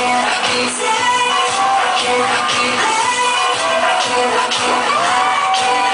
Can't keep, can't keep, can't keep, can't keep.